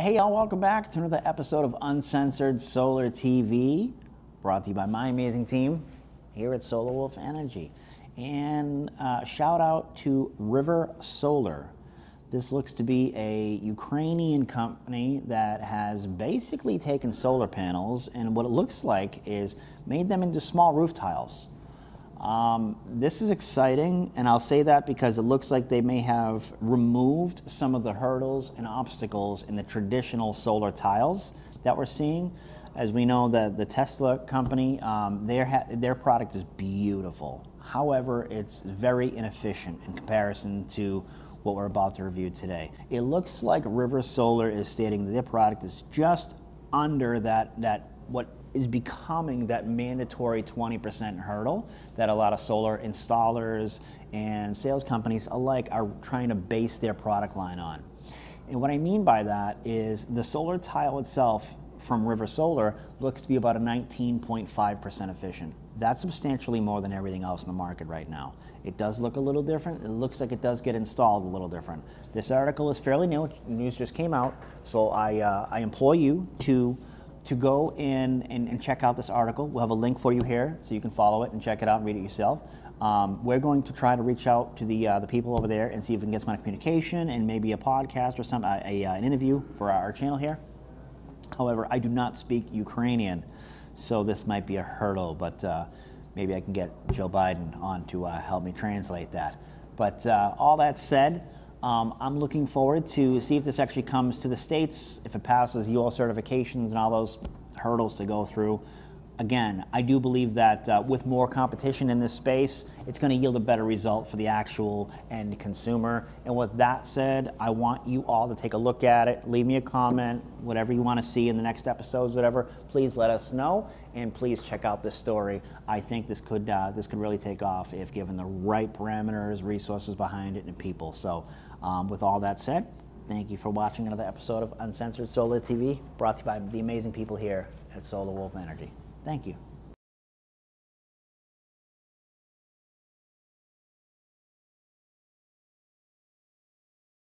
Hey, y'all, welcome back to another episode of Uncensored Solar TV, brought to you by my amazing team here at Solar Wolf Energy. And uh, shout out to River Solar. This looks to be a Ukrainian company that has basically taken solar panels and what it looks like is made them into small roof tiles. Um, this is exciting, and I'll say that because it looks like they may have removed some of the hurdles and obstacles in the traditional solar tiles that we're seeing. As we know, the, the Tesla company, um, their, their product is beautiful. However, it's very inefficient in comparison to what we're about to review today. It looks like River Solar is stating that their product is just under that, that what is becoming that mandatory 20% hurdle that a lot of solar installers and sales companies alike are trying to base their product line on. And what I mean by that is the solar tile itself from River Solar looks to be about a 19.5% efficient. That's substantially more than everything else in the market right now. It does look a little different. It looks like it does get installed a little different. This article is fairly new. News just came out, so I, uh, I implore you to to go in and, and, check out this article. We'll have a link for you here so you can follow it and check it out and read it yourself. Um, we're going to try to reach out to the, uh, the people over there and see if we can get some kind of communication and maybe a podcast or some, a, a, uh, an interview for our, our channel here. However, I do not speak Ukrainian, so this might be a hurdle, but uh, maybe I can get Joe Biden on to uh, help me translate that. But uh, all that said, um, I'm looking forward to see if this actually comes to the States, if it passes UL certifications and all those hurdles to go through. Again, I do believe that uh, with more competition in this space, it's going to yield a better result for the actual end consumer. And with that said, I want you all to take a look at it, leave me a comment, whatever you want to see in the next episodes, whatever. Please let us know, and please check out this story. I think this could uh, this could really take off if given the right parameters, resources behind it, and people. So. Um, with all that said, thank you for watching another episode of Uncensored Solar TV, brought to you by the amazing people here at Solar Wolf Energy. Thank you.